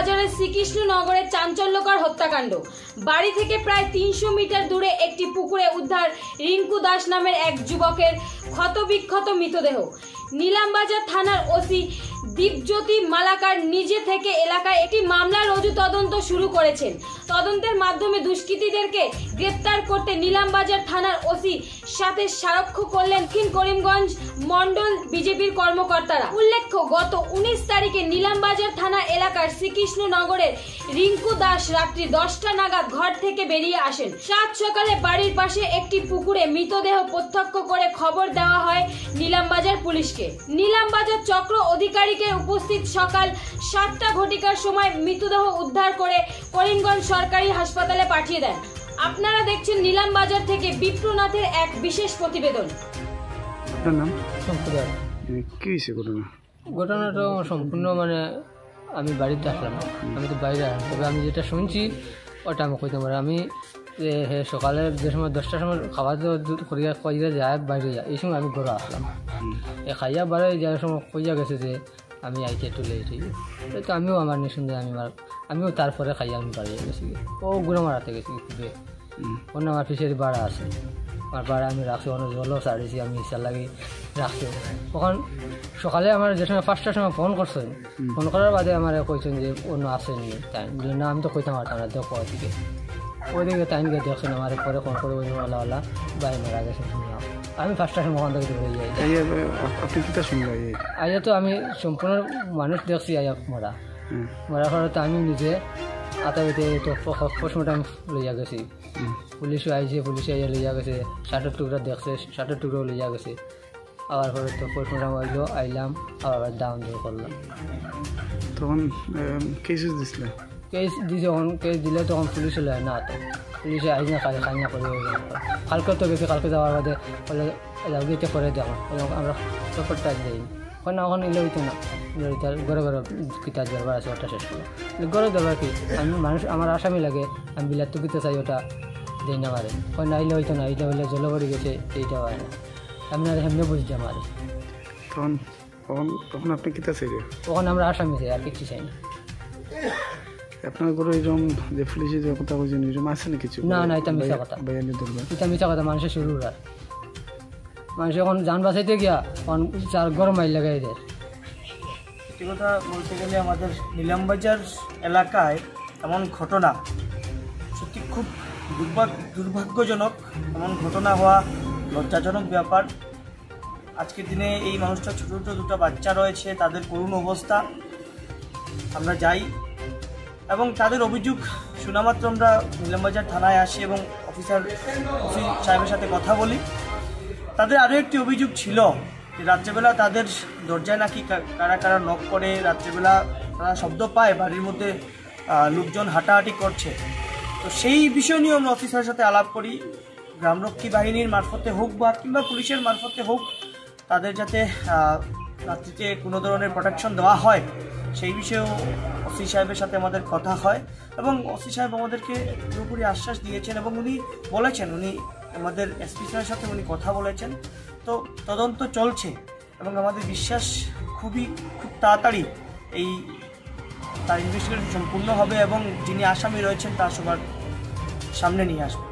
বাজারের শ্রীকৃষ্ণনগরের চাঞ্চল্যকর হত্যাকাণ্ড। বাড়ি থেকে প্রায় তিনশো মিটার দূরে একটি পুকুরে উদ্ধার রিঙ্কু দাস নামের এক যুবকের ক্ষতবিক্ষত মৃতদেহ। নীলামবাজার থানার ওসি দীপজ্যোতি মালাকার নিজে থেকে এলাকায় একটি মামলা রজু তদন্ত শুরু করেছেন। তদন্তের মাধ্যমে দুষ্কৃতীদেরকে গ্রেপ্তার করতে নীলামবাজার থানার ওসি সাথে সারক্ষ্য করলেন দক্ষিণ করিমগঞ্জ মন্ডল বিজেপির কর্মকর্তারা। উল্লেখ্য, গত উনিশ তারিখে নীলামবাজার থানা এলাকার শ্রীকৃষ্ণনগরের রিঙ্কু দাস রাত্রি দশটা নাগাদ ঘর থেকে বেরিয়ে আসেন। সাত সকালে বাড়ির পাশে একটি পুকুরে মৃতদেহ প্রত্যক্ষ করে খবর দেওয়া হয় নীলামবাজার পুলিশকে। নীলামবাজার চক্র আধিকারিকের উপস্থিত সকাল সাতটা ঘটিকার সময় মৃতদেহ উদ্ধার করে করিমগঞ্জ সরকারি হাসপাতালে পাঠিয়ে দেন। আপনারা দেখছেন নীলামবাজার থেকে বিপ্রনাথের এক বিশেষ প্রতিবেদন। আপনার নাম? সম্প্রদায় কি হয়েছে ঘটনা? ঘটনাটা সম্পূর্ণ মানে আমি বাড়িতে আসলাম আমি তো বাইরে আসলাম তবে আমি যেটা শুনছি ওটা আমি কইতে পারি। আমি সকালে যে সময় দশটার সময় খাওয়া দাওয়া দু- করিয়া কইয়া যায় বাইরে যায়। এই সময় আমি ঘরে আসলাম। এ খাইয়া বাইরে যাওয়ার সময় কইয়া গেছে যে আমি লেট হয়ে এই তো আমিও আমার নিঃসন্দেহে আমি মার আমিও তারপরে খাইয়া আমি বাড়ি গেছি। ও গুঁড়ো মারাতে গেছি খুবই অন্য আমার ফিসের বাড়া আছে। আমার বাড়া আমি রাখছি অন্য জলও ছাড়িয়েছি আমি ইচ্ছার লাগি রাখছি। তখন সকালে আমার যে সময় পাঁচটার সময় ফোন করছেন ফোন করার বাদে আমার কইছেন যে অন্য আসেনি তাই। বলি, না আমি তো কইতাম আর না দেখো ওদিকে। ওইদিকে টাইম গিয়ে দেখছেন আমার পরে ফোন করে ওই ওলা ওলা বাড়ি মারা গেছে শুনলাম আমি ফার্স্ট সময় ওখান থেকে বেরিয়ে যাই। আপনি কিতা শুনলেন এই? আইয়া তো আমি সম্পূর্ণ মানুষ দেখছি আইয়া মরা। মরা মরার পরে তো আমি নিজে আতা আতাবিতে তো পোস্টমর্টম লইয়া গেছি। পুলিশও আইছে পুলিশে আইয়া লইয়া গেছে ষাটের টুকরা দেখছে ষাটের টুকরাও লইয়া গেছে। আবার পরে তো পোস্টমর্টম আইলো আইলাম আবার দাম দর করলাম। তখন কেস দিছিলে? কেস দিছে তখন কেস দিলে তখন পুলিশ লয় না তো পুলিশে আইজ না খালি খাইনা করে কালকে তো গেছে কালকে যাওয়ার বাদে বলে গেতে করে দেখো বলে আমরা পেপারটা দিই ওখানে না ওখানে ইলে হইতো না। ঘরে ঘরে কিতাব দরবার আছে ওটা শেষ করে ঘরে দরবার কি? আমি মানুষ আমার আসামি লাগে। আমি বিলাত কিতে চাই ওটা দিই না পারে ওখানে না আইলে হইতো না এইটা হইলে জলবাড়ি গেছে এইটা হয় না। আমি আর এমনি বুঝতে পারি তখন তখন তখন আপনি কিতা চাইলে ওখানে আমরা আসামি চাই আর কিছু চাই না। আপনার ঘরে এরকম যে পুলিশে যে কথা বলছেন এরকম আছে না কিছু? না, না, এটা মিথ্যা কথা। বাইয়ানি দরবার এটা মিথ্যা কথা মানুষের শুরু আর মানুষ এখন যান বাঁচাইতে গিয়া এখন চার গরম মাইল লাগাই দেয়। সত্যি কথা বলতে গেলে আমাদের নিলামবাজার এলাকায় এমন ঘটনা সত্যি খুব দুর্ভাগ দুর্ভাগ্যজনক এমন ঘটনা হওয়া লজ্জাজনক ব্যাপার। আজকের দিনে এই মানুষটা ছোটো ছোটো দুটো বাচ্চা রয়েছে তাদের করুণ অবস্থা। আমরা যাই এবং তাদের অভিযোগ শোনামাত্র আমরা নিলামবাজার থানায় আসি এবং অফিসার ওসি সাহেবের সাথে কথা বলি। তাদের আরও একটি অভিযোগ ছিল রাত্রেবেলা তাদের দরজায় নাকি কারা কারা নক করে, রাত্রেবেলা তারা শব্দ পায়, বাড়ির মধ্যে লোকজন হাঁটাহাঁটি করছে। তো সেই বিষয় নিয়ে আমরা অফিসারের সাথে আলাপ করি। গ্রামরক্ষী বাহিনীর মারফতে হোক বা কিংবা পুলিশের মারফতে হোক, তাদের যাতে রাত্রিতে কোনো ধরনের প্রোটেকশন দেওয়া হয়। সেই বিষয়েও ওসি সাহেবের সাথে আমাদের কথা হয় এবং ওসি সাহেব আমাদেরকে পুরোপুরি আশ্বাস দিয়েছেন এবং উনি বলেছেন, উনি আমাদের এসপি স্যারের সাথে উনি কথা বলেছেন। তো তদন্ত চলছে এবং আমাদের বিশ্বাস খুবই, খুব তাড়াতাড়ি এই, তার ইনভেস্টিগেশন সম্পূর্ণ হবে এবং যিনি আসামি রয়েছেন তার সবার সামনে নিয়ে আসবে।